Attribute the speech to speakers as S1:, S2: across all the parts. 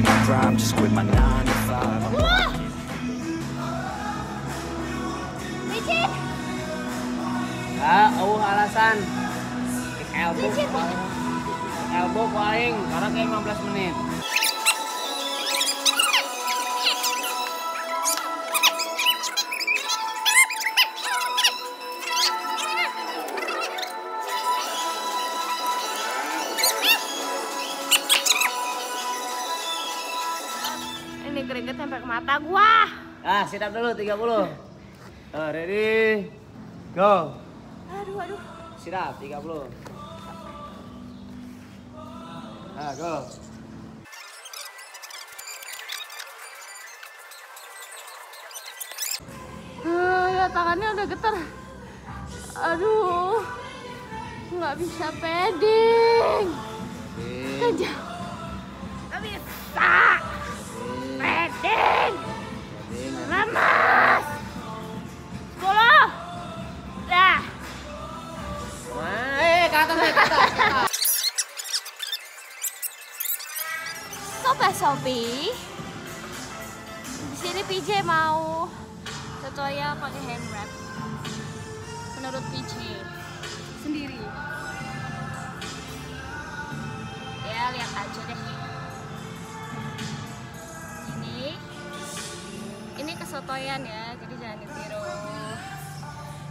S1: my prime Just quit my 9 to 5 I'm
S2: Wah! Licin!
S3: Ya, eueuh alasan. Elbow. Elbow ku aing karena kayak 15 menit.
S2: Keringet sampai ke mata gua.
S3: Ah, sit up dulu 30. Uh, ready? Go.
S2: Aduh, aduh.
S3: Sit up 30. Ah, go.
S2: Uh, ya tangannya udah getar. Aduh. Nggak bisa peding. Kejam. Nggak bisa. Peding. Lemas. Sepuluh. Dah.
S3: Wah, eh, ke atas, ke atas, ke atas.
S2: Sobat Sobi. Di sini PJ mau tutorial pakai hand wrap. Menurut PJ sendiri. Ya lihat aja deh. Ini kesotoyan ya, jadi jangan ditiru.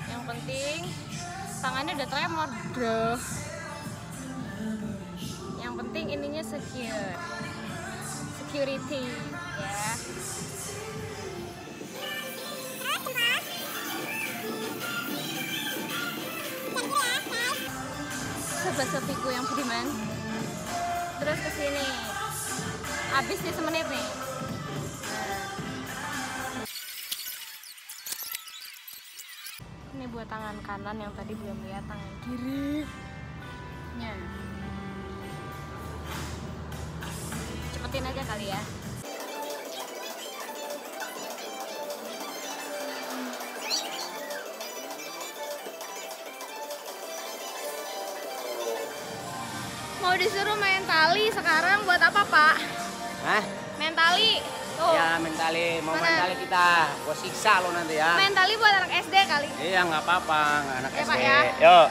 S2: Yang penting tangannya udah tremor, bro. Yang penting ininya secure. Security ya. Sobat sopiku yang budiman. Terus ke sini. Habis di semenit nih buat tangan kanan yang tadi belum lihat tangan kiri. Nya cepetin aja kali ya. Mau disuruh main tali sekarang buat apa pak?
S3: Hah?
S2: main tali tuh
S3: Ya, mentali, mau
S2: Mana?
S3: mentali kita. Gua siksa lo nanti ya.
S2: main tali buat anak SD kali
S3: Iya, nggak apa-apa, anak
S2: Ya,
S3: SD.
S2: Pak, ya.
S3: Yuk,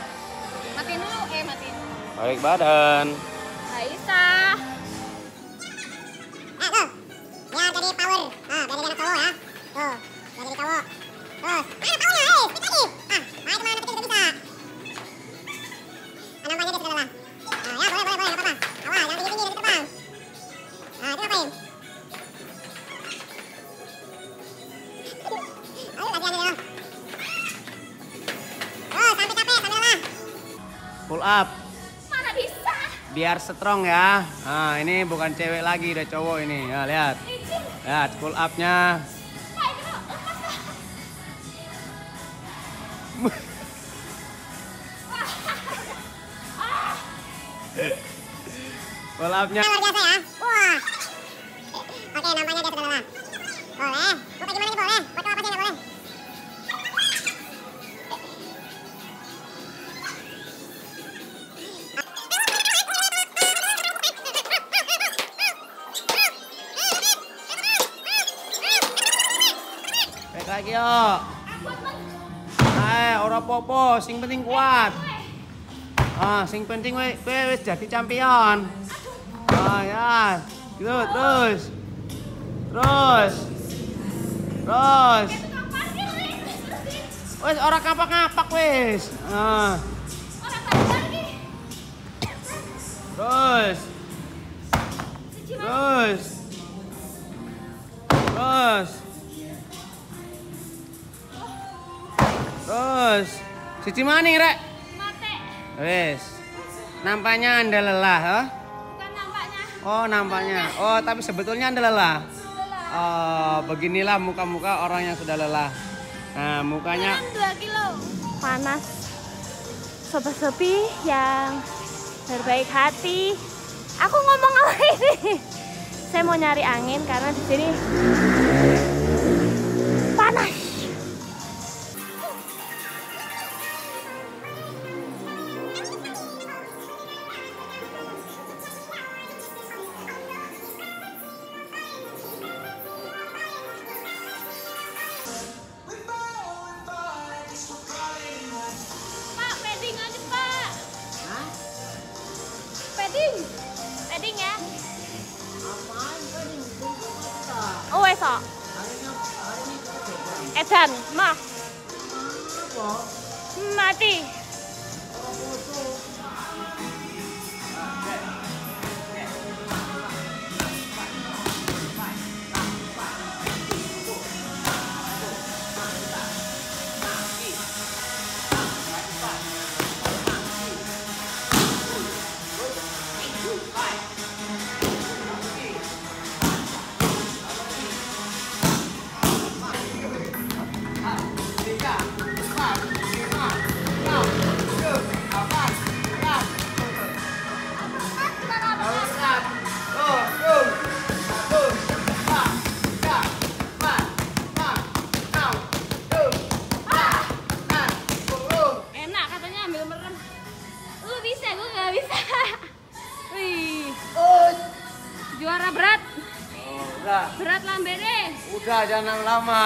S2: matiin dulu eh matiin
S3: balik badan.
S2: Aisyah
S4: Nah, tuh. Biar jadi power. Nah, biar jadi anak cowok ya. Tuh,
S3: up.
S2: mana bisa
S3: Biar strong ya. Nah, ini bukan cewek lagi, udah cowok ini. Nah, lihat. Lihat pull up-nya. Pull up-nya.
S4: Luar biasa ya. Wah. Oke, nampaknya dia sudah lelah. Boleh. Buka gimana nih boleh? Buat
S3: lagi yuk. Ayo, ora popo, sing penting kuat. Ah, sing penting we, we wis jadi champion. Ah, ya. Gitu, terus. Terus. Terus. Wes ora kapak-kapak wis. Ah. Terus. Terus. Terus. Terus. Siji maning rek.
S2: Mate,
S3: Wes. Nampaknya Anda lelah, oh?
S2: bukan nampaknya.
S3: Oh nampaknya. Oh tapi sebetulnya anda lelah. Oh beginilah muka-muka orang yang sudah lelah. Nah mukanya
S2: Kurang 2 kilo.
S5: panas sobat sepi yang berbaik hati aku ngomong apa ini saya mau nyari angin karena di sini
S3: sọ Ethan
S2: mà. Ma đi
S3: udah jangan lama.